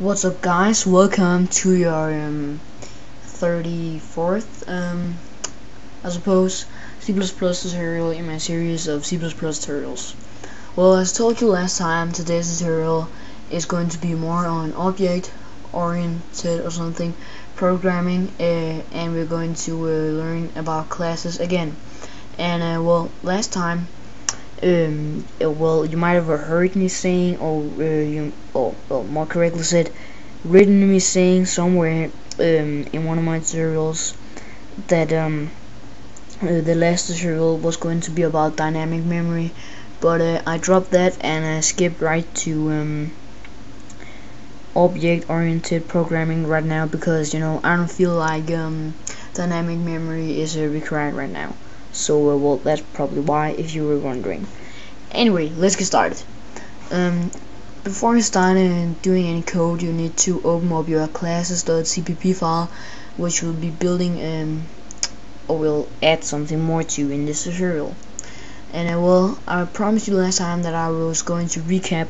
What's up guys, welcome to your um, 34th, um, I suppose, C++ tutorial in my series of C++ tutorials. Well, as I told you last time, today's tutorial is going to be more on object-oriented or something, programming, uh, and we're going to uh, learn about classes again. And uh, well, last time um, uh, well, you might have heard me saying, or uh, you, or more correctly said, written me saying somewhere um, in one of my tutorials that um, uh, the last tutorial was going to be about dynamic memory, but uh, I dropped that and I skipped right to um, object-oriented programming right now because you know I don't feel like um, dynamic memory is uh, required right now. So, uh, well, that's probably why, if you were wondering. Anyway, let's get started. Um, before you start doing any code, you need to open up your classes.cpp file, which will be building, um, or will add something more to in this tutorial. And I will, I promised you last time that I was going to recap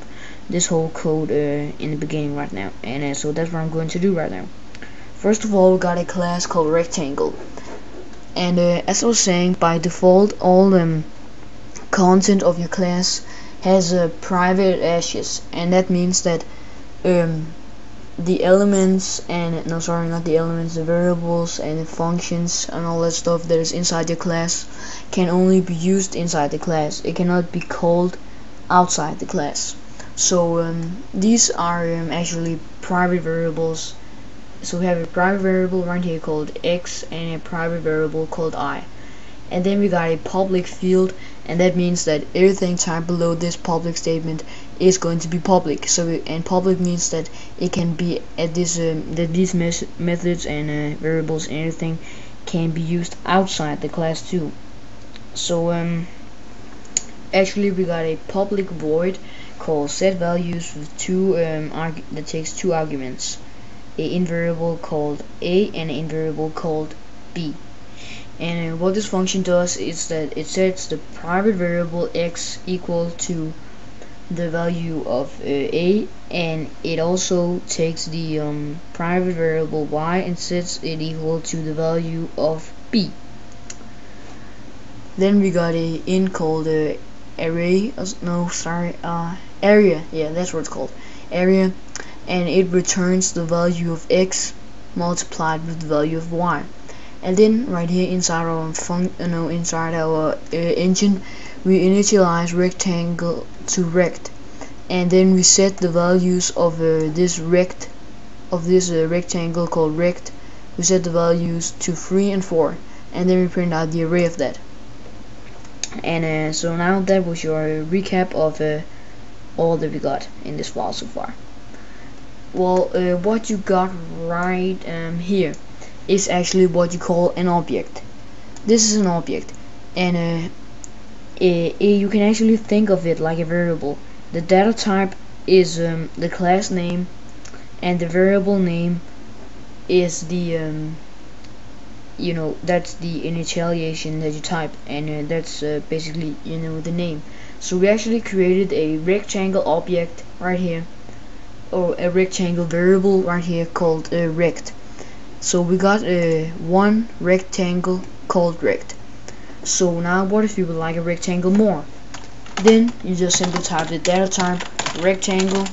this whole code uh, in the beginning right now, and uh, so that's what I'm going to do right now. First of all, we got a class called rectangle and uh, as I was saying by default all the um, content of your class has a private hashes and that means that um, the elements and no sorry not the elements the variables and the functions and all that stuff that is inside your class can only be used inside the class. It cannot be called outside the class. So um, these are um, actually private variables so we have a private variable right here called x and a private variable called i. And then we got a public field and that means that everything typed below this public statement is going to be public. So and public means that it can be at this um, that these methods and uh, variables and everything can be used outside the class too. So um actually we got a public void called set values with two um that takes two arguments a int variable called a and an int variable called b. And what this function does is that it sets the private variable x equal to the value of uh, a and it also takes the um, private variable y and sets it equal to the value of b. Then we got a in called uh, array uh, no sorry uh, area. Yeah that's what it's called. Area and it returns the value of x multiplied with the value of y. And then right here inside our fun you inside our uh, engine we initialize rectangle to rect. And then we set the values of uh, this rect of this uh, rectangle called rect. We set the values to 3 and 4 and then we print out the array of that. And uh, so now that was your recap of uh, all that we got in this file so far well uh, what you got right um, here is actually what you call an object. This is an object and uh, it, it, you can actually think of it like a variable. The data type is um, the class name and the variable name is the um, you know that's the initialization that you type and uh, that's uh, basically you know the name. So we actually created a rectangle object right here or a rectangle variable right here called uh, rect. So we got a uh, one rectangle called rect. So now what if you would like a rectangle more? Then you just simply type the data type rectangle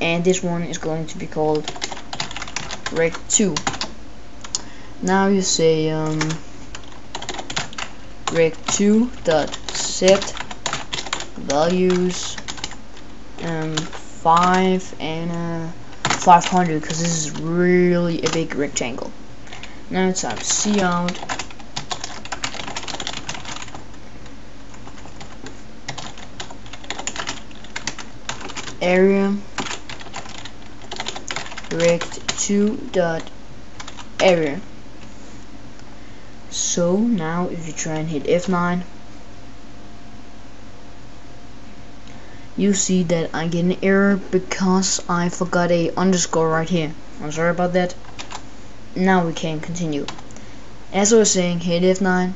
and this one is going to be called rect2 now you say um, rect2 dot set values um, 5 and uh, 500 because this is really a big rectangle. Now it's time out. area rect2 dot area. So now if you try and hit F9 you see that I get an error because I forgot a underscore right here. I'm sorry about that. Now we can continue. As I was saying, hit F9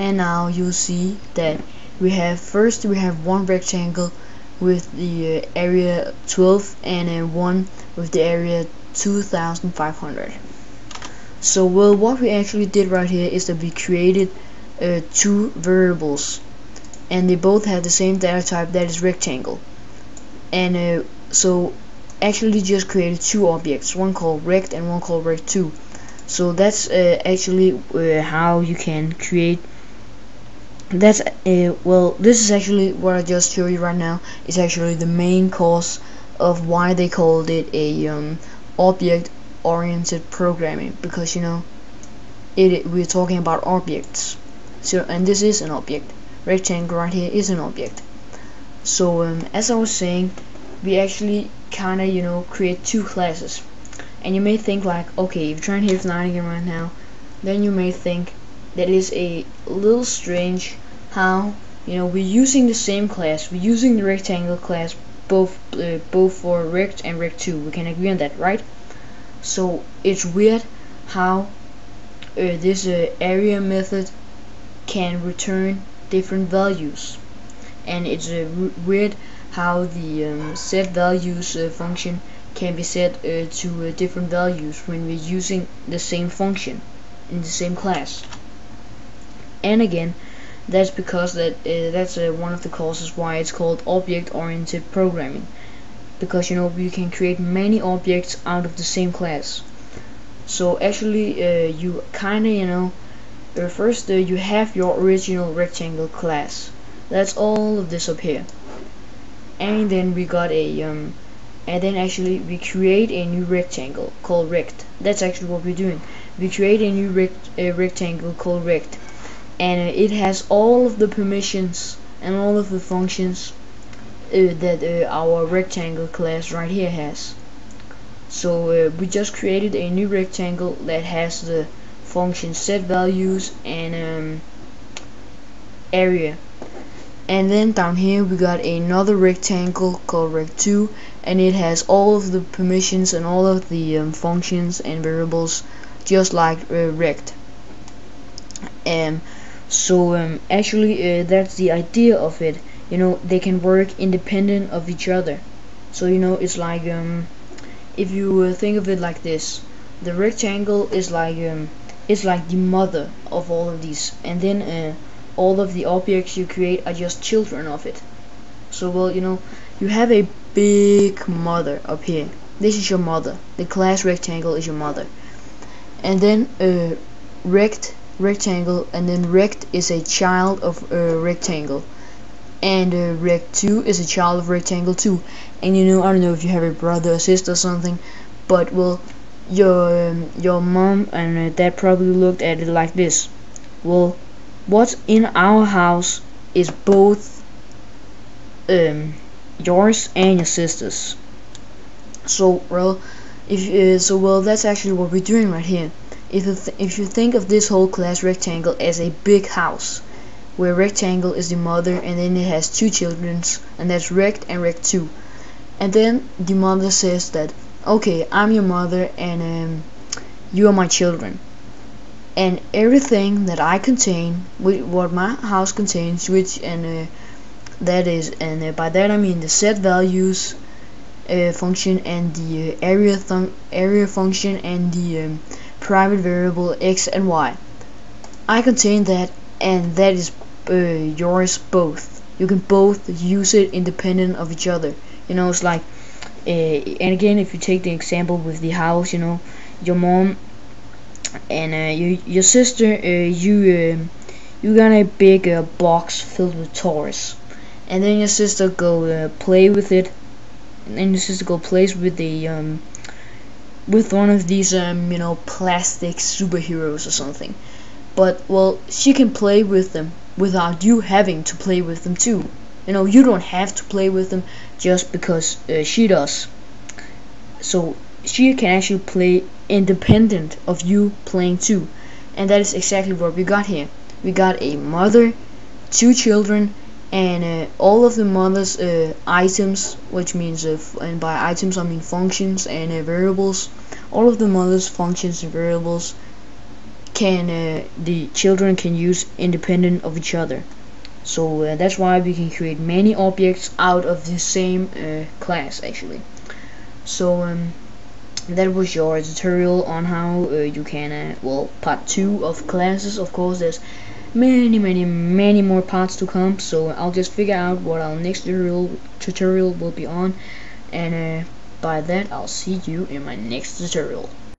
and now you'll see that we have first we have one rectangle with the uh, area 12 and then one with the area 2500 so well what we actually did right here is that we created uh, two variables and they both have the same data type that is rectangle. And uh, so actually just created two objects one called rect and one called rect2 so that's uh, actually uh, how you can create that's uh, well this is actually what I just showed you right now is actually the main cause of why they called it a um, object oriented programming because you know it, it we're talking about objects. So and this is an object rectangle right here is an object. So um, as I was saying we actually kinda you know create two classes. And you may think like okay if you're trying to hit 9 again right now then you may think that is a little strange how you know we're using the same class we're using the rectangle class both uh, both for rect and rect2 we can agree on that right? So it's weird how uh, this uh, area method can return different values. And it's uh, weird how the um, set values uh, function can be set uh, to uh, different values when we're using the same function in the same class. And again that's because that uh, that's uh, one of the causes why it's called object-oriented programming. Because you know you can create many objects out of the same class. So actually you kinda you know first you have your original rectangle class. That's all of this up here. And then we got a um, and then actually we create a new rectangle called rect. That's actually what we're doing. We create a new rect a rectangle called rect. And uh, it has all of the permissions and all of the functions uh, that uh, our rectangle class right here has. So uh, we just created a new rectangle that has the function set values and um, area. And then down here we got another rectangle called rect2 and it has all of the permissions and all of the um, functions and variables just like uh, rect um, so um, actually uh, that's the idea of it. You know they can work independent of each other. So you know it's like um, if you uh, think of it like this. The rectangle is like um, it's like the mother of all of these. And then uh, all of the objects you create are just children of it. So well you know you have a big mother up here. This is your mother. The class rectangle is your mother. And then uh, rect rectangle and then rect is a child of uh, rectangle. And uh, rect2 is a child of rectangle 2 and you know I don't know if you have a brother or sister or something but well your your mom and dad probably looked at it like this. Well what's in our house is both um, yours and your sister's. So well if uh, so well that's actually what we're doing right here. If you, if you think of this whole class rectangle as a big house where rectangle is the mother and then it has two children and that's rect and rect2 and then the mother says that okay I'm your mother and um, you are my children. And everything that I contain what my house contains which and uh, that is and uh, by that I mean the set values uh, function and the uh, area area function and the um, private variable x and y. I contain that and that is uh, yours both. You can both use it independent of each other. You know it's like and again if you take the example with the house you know your mom and uh, you, your sister uh, you um, you got a big uh, box filled with toys. And then your sister go uh, play with it. And then your sister go plays with the um, with one of these um, you know plastic superheroes or something. But well she can play with them without you having to play with them too you know you don't have to play with them just because uh, she does. So she can actually play independent of you playing too. And that is exactly what we got here. We got a mother two children and uh, all of the mother's uh, items which means uh, and by items I mean functions and uh, variables. All of the mother's functions and variables can uh, the children can use independent of each other so uh, that's why we can create many objects out of the same class actually. So um, that was your tutorial on how uh, you can uh, well part 2 of classes. Of course there's many many many more parts to come. So I'll just figure out what our next tutorial tutorial will be on. And uh, by that I'll see you in my next tutorial